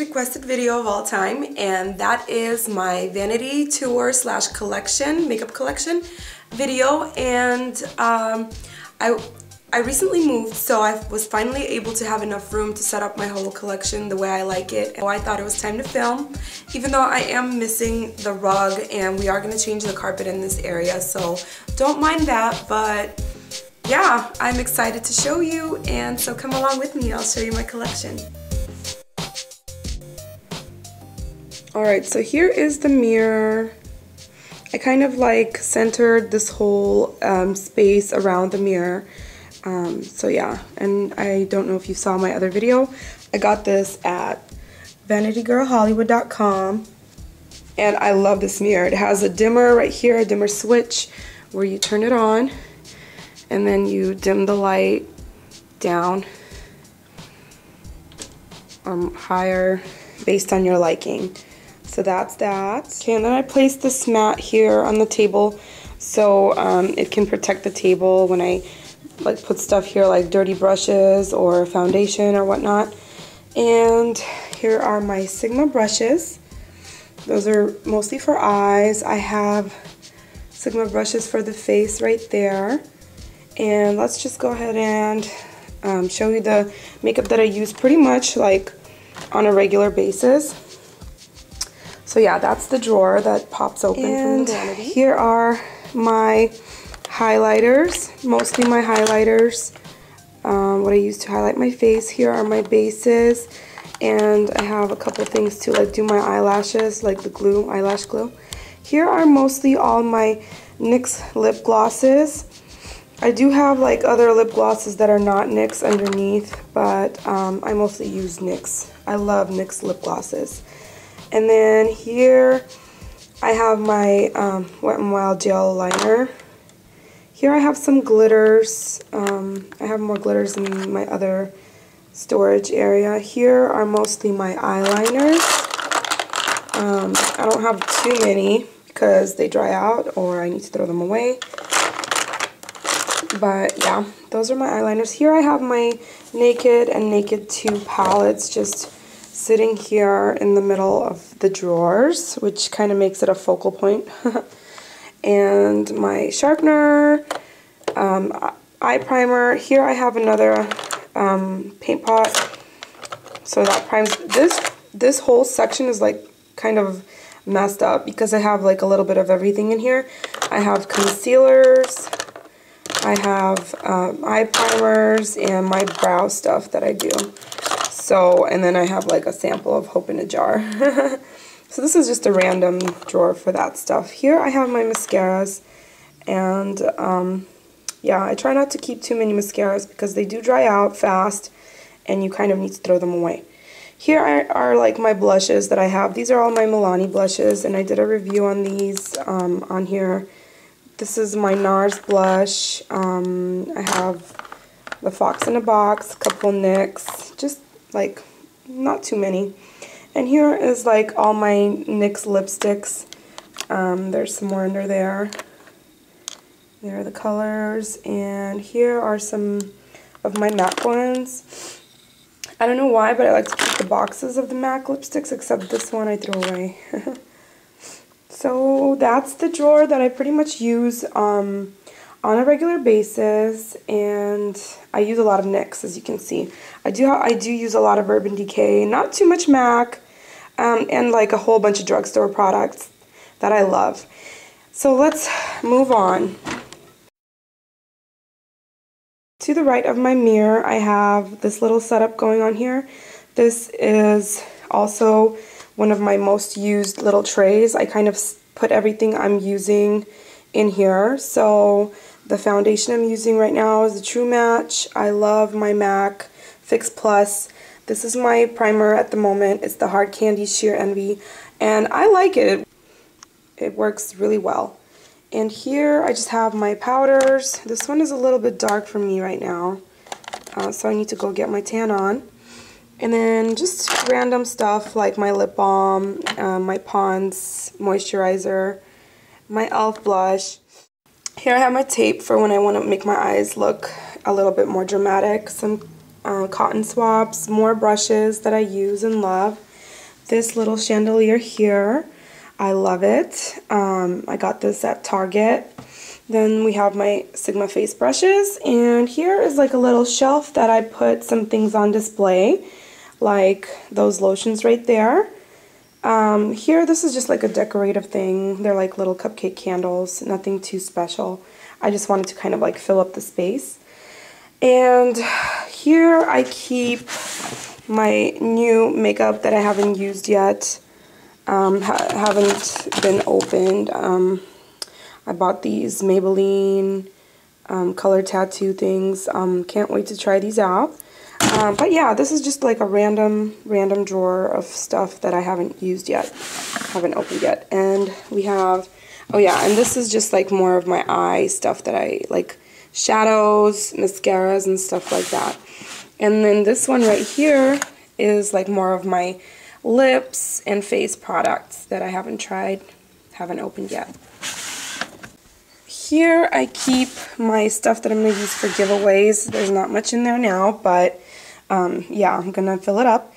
requested video of all time and that is my vanity tour slash collection, makeup collection video and um, I, I recently moved so I was finally able to have enough room to set up my whole collection the way I like it. So I thought it was time to film even though I am missing the rug and we are going to change the carpet in this area so don't mind that but yeah, I'm excited to show you and so come along with me, I'll show you my collection. Alright, so here is the mirror. I kind of like centered this whole um, space around the mirror. Um, so yeah, and I don't know if you saw my other video. I got this at vanitygirlhollywood.com and I love this mirror. It has a dimmer right here, a dimmer switch where you turn it on and then you dim the light down or higher based on your liking. So that's that. Okay, and then I placed this mat here on the table so um, it can protect the table when I like put stuff here like dirty brushes or foundation or whatnot. And here are my Sigma brushes. Those are mostly for eyes. I have Sigma brushes for the face right there. And let's just go ahead and um, show you the makeup that I use pretty much like on a regular basis. So yeah, that's the drawer that pops open and from the Here are my highlighters, mostly my highlighters, um, what I use to highlight my face. Here are my bases, and I have a couple things to like do my eyelashes, like the glue, eyelash glue. Here are mostly all my NYX lip glosses. I do have like other lip glosses that are not NYX underneath, but um, I mostly use NYX. I love NYX lip glosses. And then here I have my um, Wet n Wild gel liner. Here I have some glitters. Um, I have more glitters in my other storage area. Here are mostly my eyeliners. Um, I don't have too many because they dry out or I need to throw them away. But yeah, those are my eyeliners. Here I have my Naked and Naked 2 palettes just sitting here in the middle of the drawers, which kind of makes it a focal point. and my sharpener, um, eye primer. Here I have another um, paint pot. So that primes. This, this whole section is like kind of messed up because I have like a little bit of everything in here. I have concealers, I have um, eye primers and my brow stuff that I do. So, and then I have like a sample of Hope in a Jar. so this is just a random drawer for that stuff. Here I have my mascaras and um, yeah, I try not to keep too many mascaras because they do dry out fast and you kind of need to throw them away. Here are, are, like my blushes that I have. These are all my Milani blushes and I did a review on these um, on here this is my NARS blush. Um, I have the Fox in a Box, a couple NYX, just like not too many. And here is like all my NYX lipsticks. Um, there's some more under there. There are the colors. And here are some of my MAC ones. I don't know why, but I like to keep the boxes of the MAC lipsticks, except this one I throw away. So that's the drawer that I pretty much use um, on a regular basis and I use a lot of NYX as you can see. I do I do use a lot of Urban Decay, not too much MAC, um, and like a whole bunch of drugstore products that I love. So let's move on. To the right of my mirror I have this little setup going on here. This is also one of my most used little trays. I kind of put everything I'm using in here. So the foundation I'm using right now is the True Match. I love my MAC Fix Plus. This is my primer at the moment. It's the Hard Candy Sheer Envy. And I like it. It works really well. And here I just have my powders. This one is a little bit dark for me right now. Uh, so I need to go get my tan on. And then just random stuff like my lip balm, um, my Pond's moisturizer, my e.l.f. blush. Here I have my tape for when I want to make my eyes look a little bit more dramatic. Some uh, cotton swabs, more brushes that I use and love. This little chandelier here, I love it. Um, I got this at Target. Then we have my Sigma face brushes and here is like a little shelf that I put some things on display like those lotions right there. Um, here this is just like a decorative thing. They're like little cupcake candles, nothing too special. I just wanted to kind of like fill up the space. And here I keep my new makeup that I haven't used yet. Um, ha haven't been opened. Um, I bought these Maybelline um, color tattoo things. Um, can't wait to try these out. Um, but yeah, this is just like a random, random drawer of stuff that I haven't used yet, haven't opened yet. And we have, oh yeah, and this is just like more of my eye stuff that I like, shadows, mascaras, and stuff like that. And then this one right here is like more of my lips and face products that I haven't tried, haven't opened yet. Here I keep my stuff that I'm going to use for giveaways. There's not much in there now, but um, yeah, I'm going to fill it up.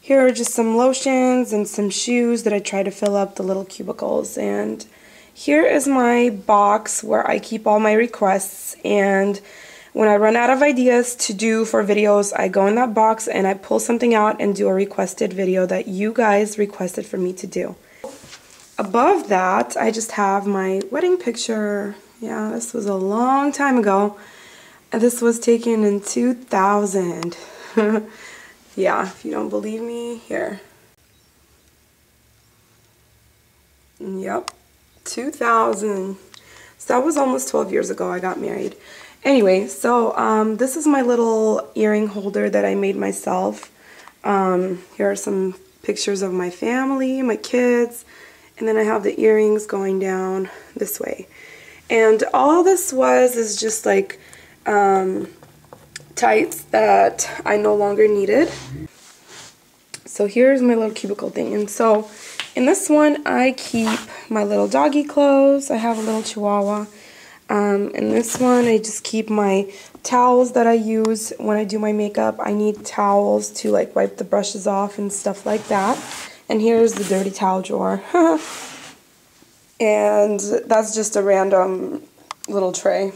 Here are just some lotions and some shoes that I try to fill up the little cubicles. And here is my box where I keep all my requests. And when I run out of ideas to do for videos, I go in that box and I pull something out and do a requested video that you guys requested for me to do. Above that, I just have my wedding picture yeah, this was a long time ago. This was taken in 2000. yeah, if you don't believe me, here. Yep, 2000. So that was almost 12 years ago I got married. Anyway, so um, this is my little earring holder that I made myself. Um, here are some pictures of my family, my kids, and then I have the earrings going down this way. And all this was is just like um, tights that I no longer needed. So here's my little cubicle thing. And so in this one, I keep my little doggy clothes. I have a little chihuahua. Um, in this one, I just keep my towels that I use when I do my makeup. I need towels to like wipe the brushes off and stuff like that. And here's the dirty towel drawer. and that's just a random little tray.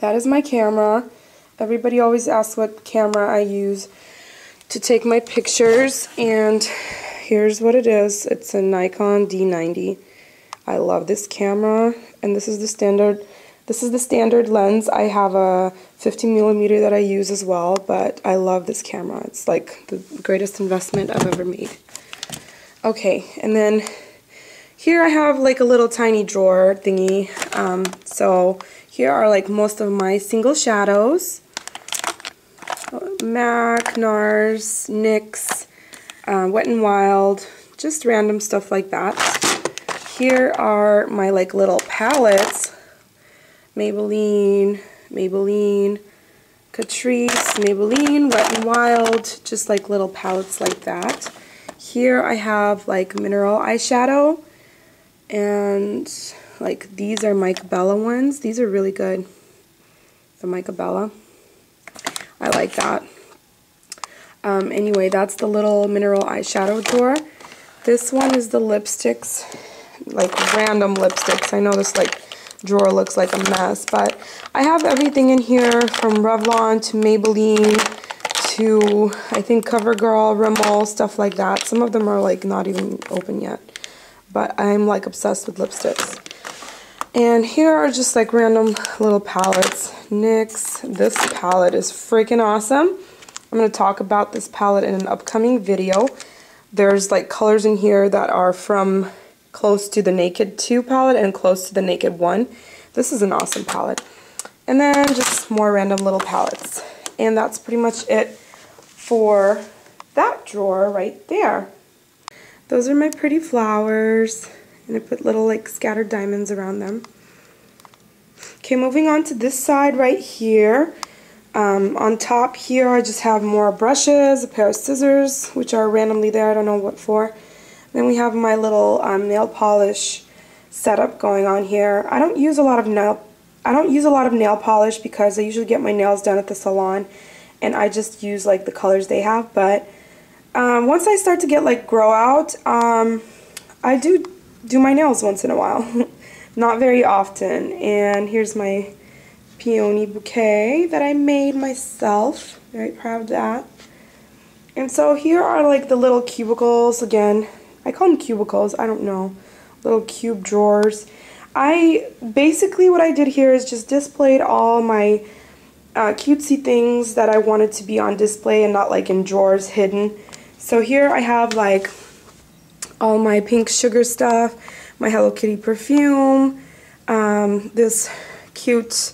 That is my camera. Everybody always asks what camera I use to take my pictures and here's what it is. It's a Nikon D90. I love this camera and this is the standard this is the standard lens. I have a 50 millimeter that I use as well, but I love this camera. It's like the greatest investment I've ever made. Okay, and then here I have like a little tiny drawer thingy. Um, so here are like most of my single shadows. MAC, NARS, NYX, uh, Wet n Wild, just random stuff like that. Here are my like little palettes. Maybelline, Maybelline, Catrice, Maybelline, Wet n Wild, just like little palettes like that. Here I have like mineral eyeshadow and like these are Mike Bella ones. These are really good. The Mike Bella. I like that. Um, anyway, that's the little mineral eyeshadow drawer. This one is the lipsticks, like random lipsticks. I know this like drawer looks like a mess, but I have everything in here from Revlon to Maybelline to I think CoverGirl, Rimmel, stuff like that. Some of them are like not even open yet but I'm like obsessed with lipsticks. And here are just like random little palettes. NYX, this palette is freaking awesome. I'm going to talk about this palette in an upcoming video. There's like colors in here that are from close to the Naked 2 palette and close to the Naked 1. This is an awesome palette. And then just more random little palettes. And that's pretty much it for that drawer right there. Those are my pretty flowers. And I put little like scattered diamonds around them. Okay, moving on to this side right here. Um, on top here I just have more brushes, a pair of scissors, which are randomly there, I don't know what for. Then we have my little um, nail polish setup going on here. I don't use a lot of nail I don't use a lot of nail polish because I usually get my nails done at the salon and I just use like the colors they have. But um, once I start to get like grow out, um, I do do my nails once in a while. Not very often. And here's my peony bouquet that I made myself. Very proud of that. And so here are like the little cubicles again. I call them cubicles, I don't know. Little cube drawers. I basically what I did here is just displayed all my uh, cutesy things that I wanted to be on display and not like in drawers hidden. So here I have like all my pink sugar stuff, my Hello Kitty perfume, um, this cute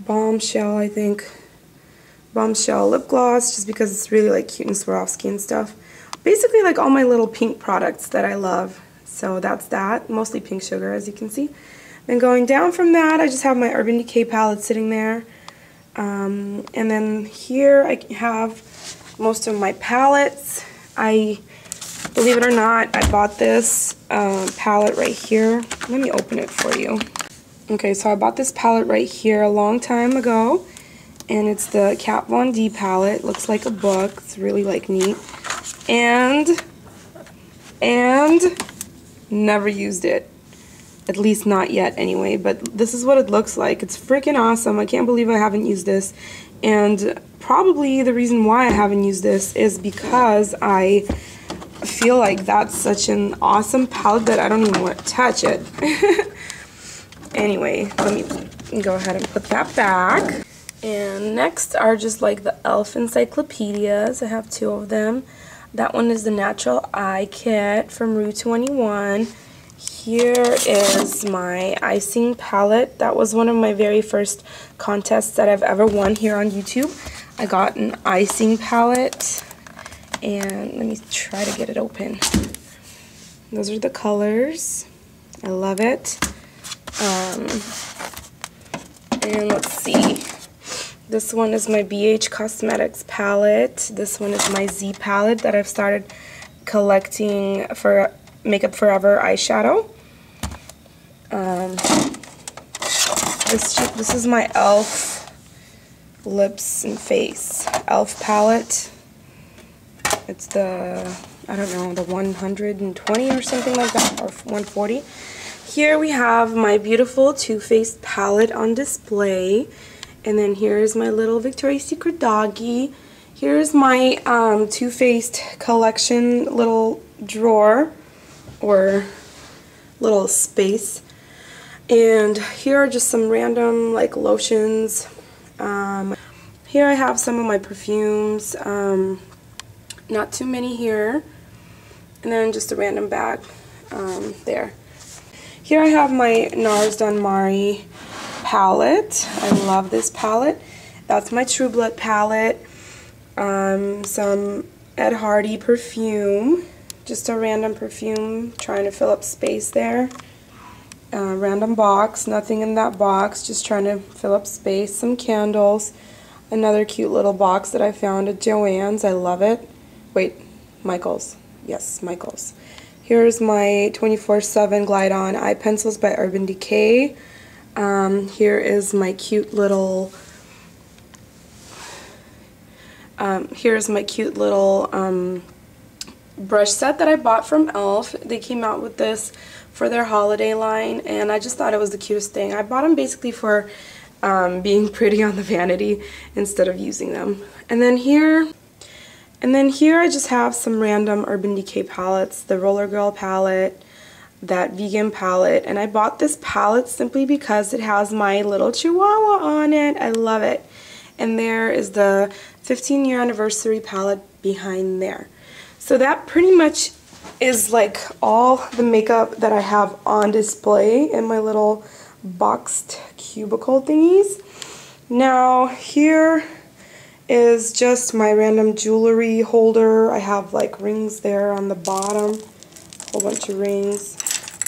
bombshell I think, bombshell lip gloss just because it's really like cute and Swarovski and stuff. Basically like all my little pink products that I love. So that's that, mostly pink sugar as you can see. Then going down from that, I just have my Urban Decay palette sitting there. Um, and then here I have most of my palettes. I, believe it or not, I bought this uh, palette right here. Let me open it for you. Okay, so I bought this palette right here a long time ago. And it's the Kat Von D palette. Looks like a book. It's really like neat. And, and, never used it. At least not yet anyway, but this is what it looks like. It's freaking awesome. I can't believe I haven't used this. And probably the reason why I haven't used this is because I feel like that's such an awesome palette that I don't even want to touch it. anyway, let me go ahead and put that back. And next are just like the e.l.f. encyclopedias. I have two of them. That one is the Natural Eye Kit from Rue 21. Here is my icing palette. That was one of my very first contests that I've ever won here on YouTube. I got an icing palette and let me try to get it open. Those are the colors. I love it. Um, and let's see. This one is my BH Cosmetics palette. This one is my Z palette that I've started collecting for Makeup Forever eyeshadow. Um, this, this is my e.l.f. lips and face. e.l.f. palette. It's the, I don't know, the 120 or something like that, or 140. Here we have my beautiful Too Faced palette on display. And then here's my little Victoria's Secret doggy. Here's my um, Too Faced collection little drawer or little space. And here are just some random like lotions. Um, here I have some of my perfumes. Um, not too many here. And then just a random bag um, there. Here I have my NARS Danmari palette. I love this palette. That's my True Blood palette. Um, some Ed Hardy perfume. Just a random perfume, trying to fill up space there uh, random box, nothing in that box, just trying to fill up space, some candles, another cute little box that I found at Joann's, I love it. Wait, Michael's, yes, Michael's. Here's my 24-7 Glide On Eye Pencils by Urban Decay. Um, here is my cute little, um, here's my cute little um, brush set that I bought from e.l.f. They came out with this for their holiday line and I just thought it was the cutest thing. I bought them basically for um, being pretty on the vanity instead of using them. And then here, and then here I just have some random Urban Decay palettes, the Roller Girl palette, that vegan palette, and I bought this palette simply because it has my little chihuahua on it. I love it. And there is the 15 year anniversary palette behind there. So that pretty much is like all the makeup that I have on display in my little boxed cubicle thingies. Now here is just my random jewelry holder. I have like rings there on the bottom, a whole bunch of rings.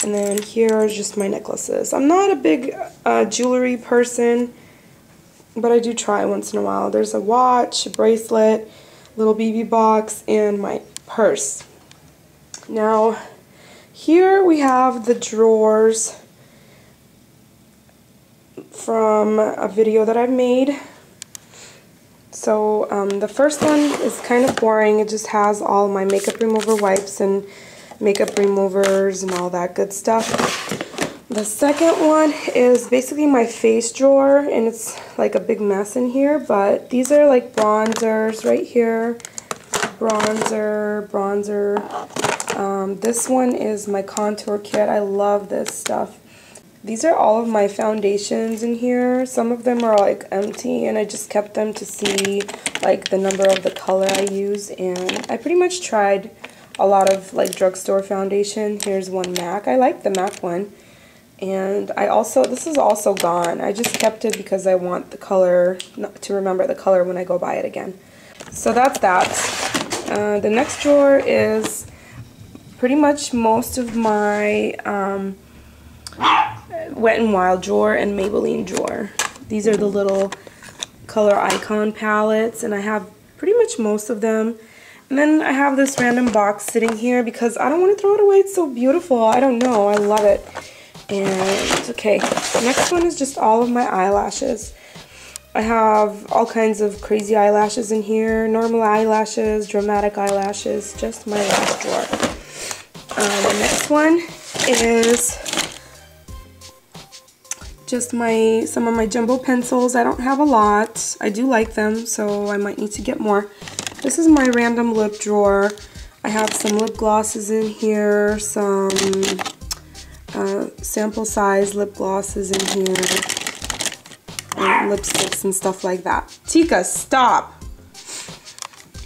And then here are just my necklaces. I'm not a big uh, jewelry person, but I do try once in a while. There's a watch, a bracelet, little BB box, and my purse. Now, here we have the drawers from a video that I've made. So um, the first one is kind of boring. It just has all my makeup remover wipes and makeup removers and all that good stuff. The second one is basically my face drawer and it's like a big mess in here but these are like bronzers right here bronzer bronzer um, this one is my contour kit I love this stuff these are all of my foundations in here some of them are like empty and I just kept them to see like the number of the color I use and I pretty much tried a lot of like drugstore foundation here's one MAC I like the MAC one and I also, this is also gone. I just kept it because I want the color, to remember the color when I go buy it again. So that's that. Uh, the next drawer is pretty much most of my um, Wet n Wild drawer and Maybelline drawer. These are the little color icon palettes and I have pretty much most of them. And then I have this random box sitting here because I don't want to throw it away. It's so beautiful. I don't know. I love it. And okay, next one is just all of my eyelashes. I have all kinds of crazy eyelashes in here, normal eyelashes, dramatic eyelashes, just my last drawer. Uh, the next one is just my some of my jumbo pencils. I don't have a lot. I do like them, so I might need to get more. This is my random lip drawer. I have some lip glosses in here, some uh, sample size lip glosses in here, and lipsticks and stuff like that. Tika, stop!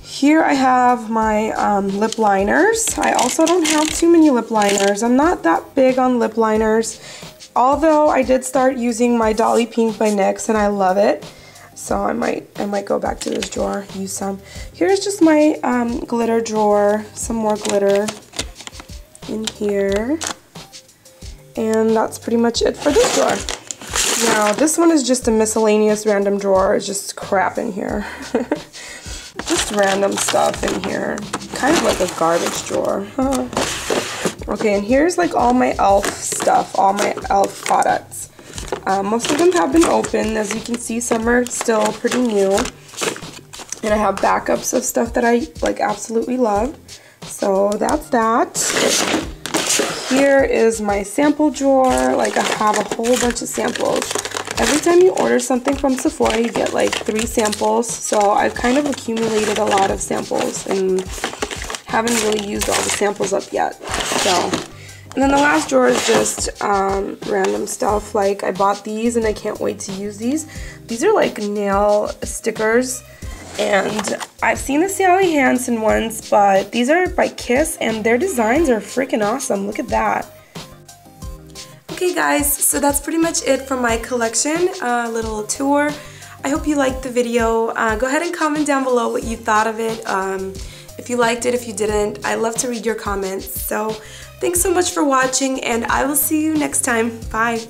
Here I have my um, lip liners. I also don't have too many lip liners. I'm not that big on lip liners, although I did start using my Dolly Pink by NYX and I love it. So I might I might go back to this drawer, use some. Here's just my um, glitter drawer, some more glitter in here. And that's pretty much it for this drawer. Now, this one is just a miscellaneous random drawer. It's just crap in here. just random stuff in here. Kind of like a garbage drawer. Okay, and here's like all my e.l.f. stuff, all my e.l.f. products. Um, most of them have been open. As you can see, some are still pretty new. And I have backups of stuff that I like absolutely love. So that's that. Here is my sample drawer. Like I have a whole bunch of samples. Every time you order something from Sephora, you get like three samples. So I've kind of accumulated a lot of samples and haven't really used all the samples up yet. So, and then the last drawer is just um, random stuff. Like I bought these and I can't wait to use these. These are like nail stickers and I've seen the Sally Hansen ones, but these are by Kiss, and their designs are freaking awesome. Look at that. Okay guys, so that's pretty much it for my collection, a uh, little tour. I hope you liked the video. Uh, go ahead and comment down below what you thought of it. Um, if you liked it, if you didn't, I love to read your comments. So thanks so much for watching, and I will see you next time. Bye.